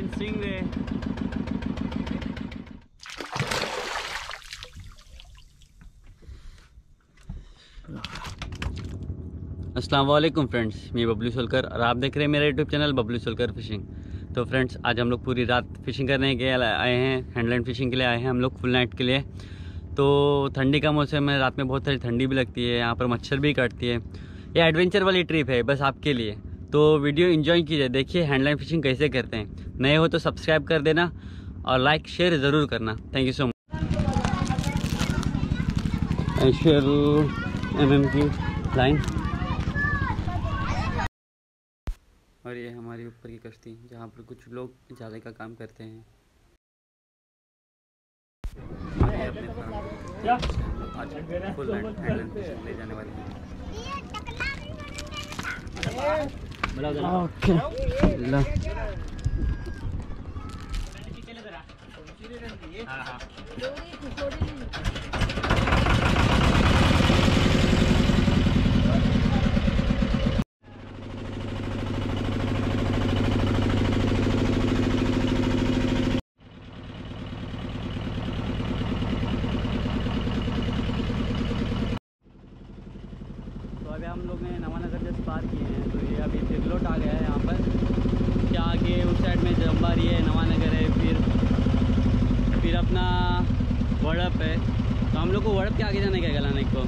giant stingray. अस्सलाम वालेकुम friends मैं बबलू सोलकर और आप देख रहे हैं मेरा YouTube channel Bablu Solkar fishing तो फ्रेंड्स आज हम लोग पूरी रात फिशिंग करने के आए हैं हैंडलैंड फिशिंग के लिए आए हैं हम लोग फुल नाइट के लिए. तो ठंडी का मौसम है, रात में बहुत सारी ठंडी भी लगती है, यहाँ पर मच्छर भी काटती है. ये एडवेंचर वाली ट्रिप है, बस आपके लिए. तो वीडियो इन्जॉय कीजिए। देखिए हैंडलाइन फिशिंग कैसे करते हैं। नए हो तो सब्सक्राइब कर देना और लाइक शेयर ज़रूर करना। Thank you so much M M की लाइन और ये हमारी ऊपर की कश्ती जहाँ पर कुछ लोग जाले का काम करते हैं। अपने आज फुल ले जाने वाले हैं। ओके तो अभी हम लोग ने नवानगर जस्ट पार किए हैं तो ये अभी तिरलोट आ गया है यहाँ पर क्या आगे उस साइड में जम्बारी है नवानगर है फिर फिर अपना वड़प है। तो हम लोग को वड़प के आगे जाने का है गलाने को।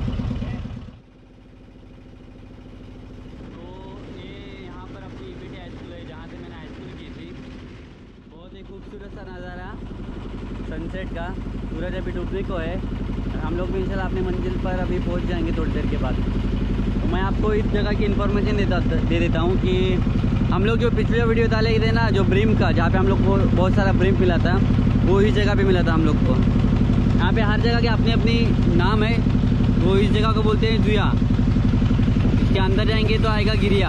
तो ये यहाँ पर अपनी ईपीटी हाई स्कूल है, जहाँ से मैंने हाई स्कूल की थी। बहुत ही खूबसूरत सा नज़ारा सनसेट का। सूरज अभी डूबने को है। हम लोग भी इंशाल्लाह अपनी मंजिल पर अभी पहुँच जाएँगे थोड़ी देर के बाद। तो मैं आपको इस जगह की इन्फॉर्मेशन देता, दे देता हूँ कि हम लोग जो पिछले वीडियो डाले थे ना, जो ब्रिम का, जहाँ पे हम लोग को बहुत सारा ब्रिम मिला था, वो इस जगह पे मिला था हम लोग को। यहाँ पे हर जगह के अपने अपने नाम है। वो इस जगह को बोलते हैं जुया इसके अंदर जाएँगे तो आएगा गिरिया।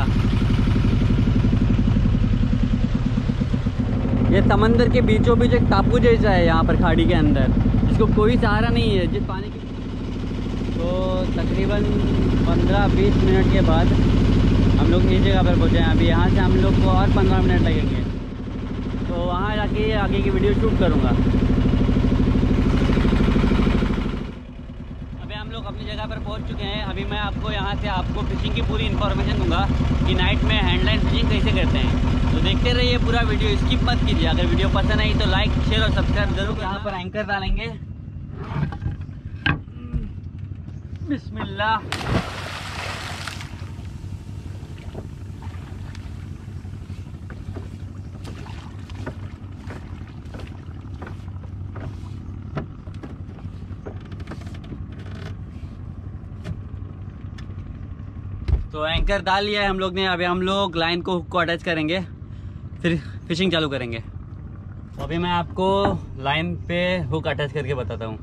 ये समंदर के बीचों बीच एक टापू जैसा है यहाँ पर खाड़ी के अंदर। जिसको कोई सहारा नहीं है। जिस पानी की तो तकरीबन 15-20 मिनट के बाद हम लोग इस जगह पर पहुँचे हैं। अभी यहाँ से हम लोग को और 15 मिनट लगेंगे। तो वहाँ जाके आगे की वीडियो शूट करूँगा अभी हम लोग अपनी जगह पर पहुँच चुके हैं। अभी मैं आपको यहाँ से आपको फिशिंग की पूरी इन्फॉर्मेशन दूँगा कि नाइट में हैंडलाइन फिशिंग कैसे करते हैं। तो देखते रहिए पूरा वीडियो स्किप मत कीजिए। अगर वीडियो पसंद आई तो लाइक शेयर और सब्सक्राइब ज़रूर यहाँ पर एंकर डालेंगे। बिस्मिल्लाह। तो एंकर डाल लिया है हम लोग ने। अभी हम लोग लाइन को हुक को अटैच करेंगे। फिर फिशिंग चालू करेंगे। तो अभी मैं आपको लाइन पे हुक अटैच करके बताता हूँ।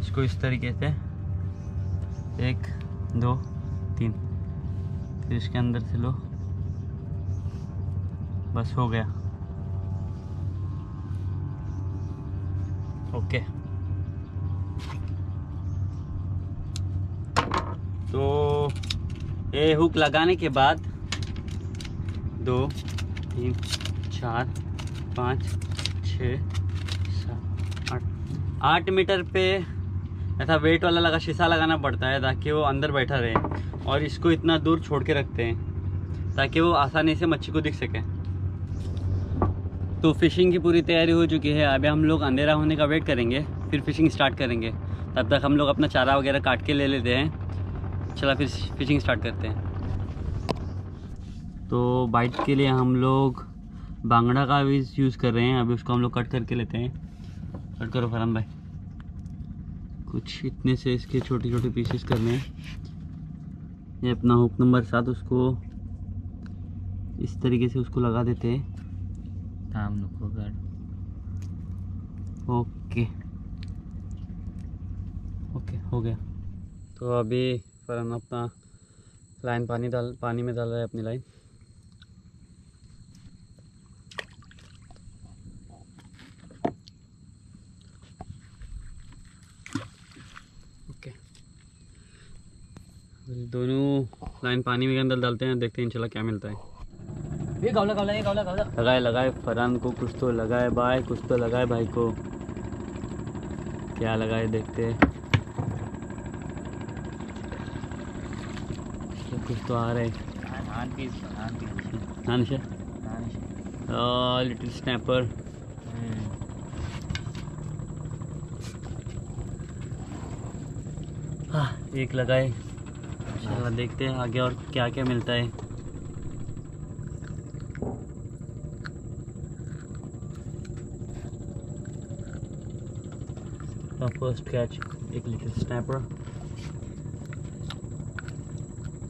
इसको इस तरीके से एक, दो, तीन। फिर इसके अंदर से लो। बस हो गया। ओके। तो ये हुक लगाने के बाद दो, तीन, चार, पाँच, छ, सात, आठ आठ मीटर पे ऐसा वेट वाला लगा, शीशा लगाना पड़ता है ताकि वो अंदर बैठा रहे और इसको इतना दूर छोड़ के रखते हैं ताकि वो आसानी से मच्छी को दिख सके। तो फिशिंग की पूरी तैयारी हो चुकी है। अभी हम लोग अंधेरा होने का वेट करेंगे, फिर फिशिंग स्टार्ट करेंगे। तब तक हम लोग अपना चारा वगैरह काट के ले लेते हैं। चला फिर फिशिंग स्टार्ट करते हैं। तो बाइट के लिए हम लोग बांगड़ा का भी यूज़ कर रहे हैं। अभी उसको हम लोग कट करके लेते हैं। कट करो फरहान भाई। कुछ इतने से इसके छोटे छोटे पीसेस करने हैं। ये अपना हुक नंबर सात उसको इस तरीके से उसको लगा देते हैं। તામ નુખો ગાડ ओके। ओके, हो गया। तो अभी फरन अपना लाइन पानी डाल, पानी में डाल रहा है अपनी लाइन। ओके। दोनों लाइन पानी में अंदर डालते हैं, देखते हैं इंशाल्लाह क्या मिलता है। ये गावला गावला ये गावला गावला। लगाए लगाए फरहान को कुछ तो लगाए भाई कुछ तो लगाए भाई को। क्या लगाए देखते ये कुछ तो आ रहा है। Little snapper. हाँ एक लगाए। देखते हैं आगे और क्या क्या मिलता है। फ़र्स्ट कैच एक लिटिल स्नैपर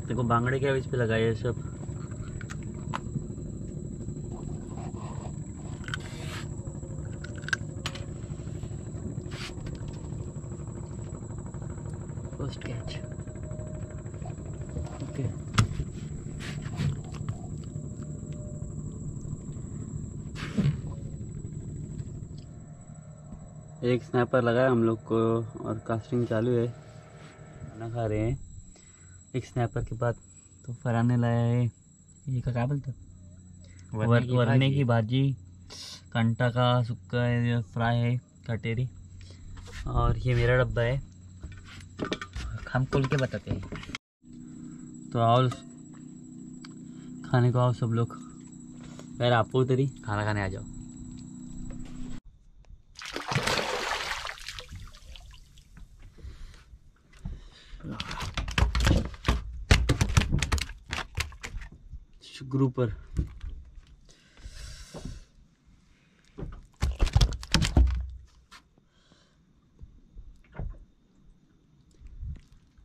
देखो, बांगड़े क्या इस पे लगाए हैं सब। फ़र्स्ट कैच ओके एक स्नैपर लगाया हम लोग को और कास्टिंग चालू है। खाना खा रहे हैं। एक स्नैपर के बाद तो फरहान ने लाया है। ये का क्या बोलते हैं? वरने की भाजी। कंटा का सुक्का है फ्राई है कटेरी। और ये मेरा डब्बा है। हम खोल के बताते हैं। तो आओ। खाने को आओ सब लोग। यार आपको ही खाना खाने आ जाओ। ग्रुपर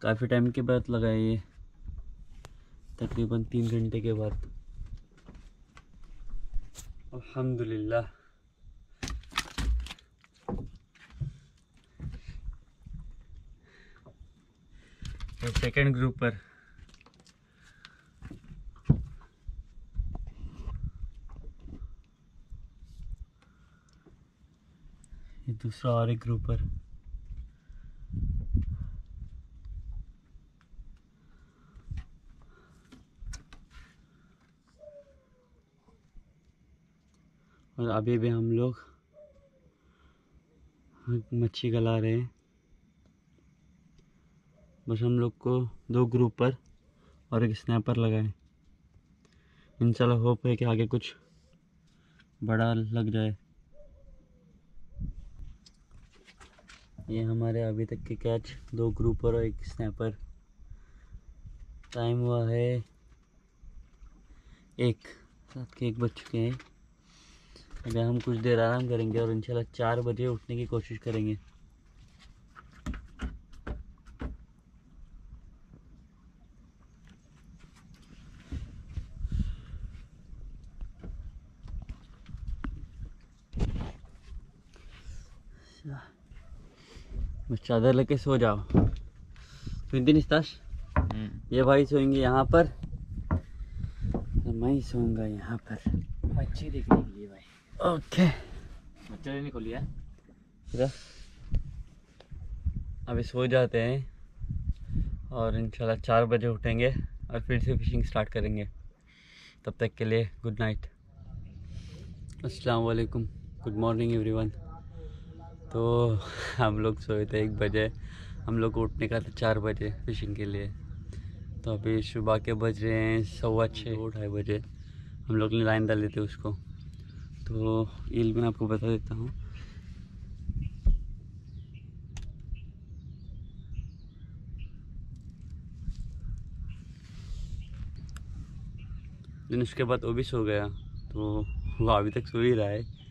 काफ़ी टाइम के बाद लगाए ये, तकरीबन तीन घंटे के बाद। अल्हम्दुलिल्लाह। सेकेंड ग्रुप पर। दूसरा और एक ग्रुप पर। और अभी भी हम लोग मच्छी गला रहे हैं। बस हम लोग को दो ग्रुप पर और एक स्नैपर लगाए। इंशाल्लाह होप है कि आगे कुछ बड़ा लग जाए। ये हमारे अभी तक के कैच दो ग्रुपर और एक स्नैपर टाइम हुआ है एक, रात के एक बज चुके हैं। अगर हम कुछ देर आराम करेंगे और इंशाल्लाह चार बजे उठने की कोशिश करेंगे। चादर लेके सो जाओ। सुनती निस्ताश ये भाई सोएँगे यहाँ पर। मैं ही सोऊँगा यहाँ पर। मच्छी देखने के लिए भाई। ओके। मच्छी नहीं खोली है। अभी सो जाते हैं। और इंशाल्लाह चार बजे उठेंगे और फिर से फिशिंग स्टार्ट करेंगे। तब तक के लिए गुड नाइट अस्सलाम वालेकुम गुड मॉर्निंग एवरीवन तो हम लोग सोए थे एक बजे। हम लोग उठने का था चार बजे फिशिंग के लिए। तो अभी सुबह के बज रहे हैं सवा छः ढाई बजे। हम लोग ने लाइन डाली थी उसको। तो ईल मैं आपको बता देता हूँ। लेकिन उसके बाद वो भी सो गया। तो वो अभी तक सो ही रहा है।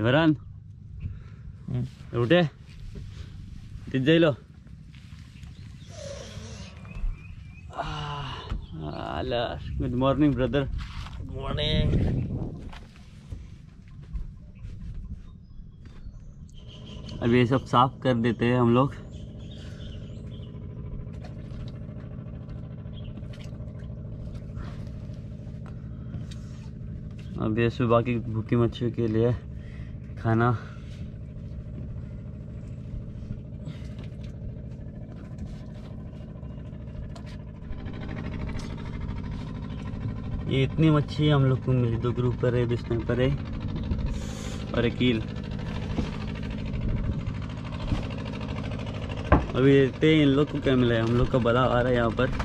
इमरान उठे तिथ Xylo good morning brother good morning अब ये सब साफ़ कर देते हैं हम लोग। अब ये सुबह की भूखी मच्छियों के लिए खाना। ये इतनी मच्छी हम लोग को मिली, दो ग्रुपर है दो स्नैपर है और एक कील। अभी देखते हैं इन लोग को क्या मिला है। हम लोग का बड़ा आ रहा है यहाँ पर। हम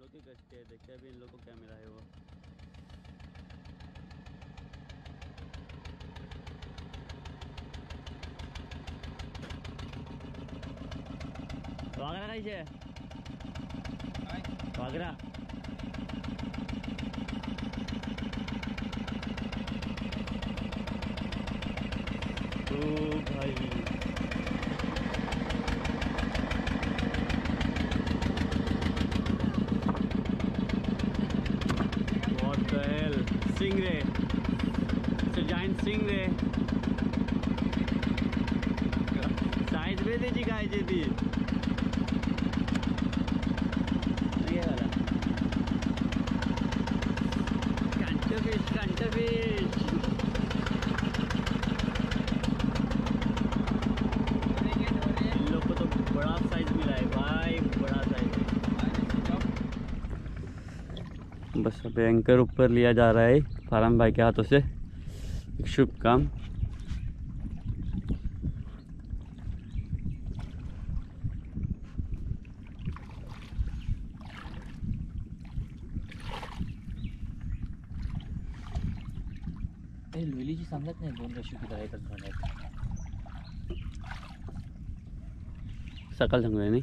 लोग की गश्ती है, देखते हैं अभी इन लोग को क्या मिला है वो। वागरा कैसे है वागरा ओ भाई What the hell? Stingray. It's a giant stingray. Size में त्याची काय ती हे वाला. कंटफिश कंटफिश इन लोग को तो बड़ा साइज़ मिला है भाई बड़ा साइज़ बस एंकर ऊपर लिया जा रहा है फारम भाई के हाथों से। एक शुभ काम। लोलीची सांगत नाही दोन रशी किती आहे सकाळ सांगूया नाही।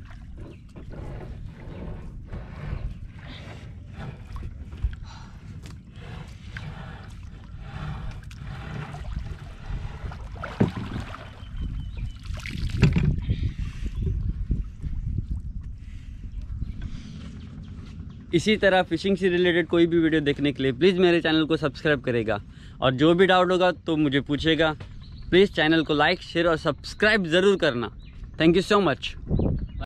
इसी तरह फिशिंग से रिलेटेड कोई भी वीडियो देखने के लिए प्लीज़ मेरे चैनल को सब्सक्राइब करेगा। और जो भी डाउट होगा तो मुझे पूछेगा। प्लीज़ चैनल को लाइक, शेयर और सब्सक्राइब ज़रूर करना। Thank you so much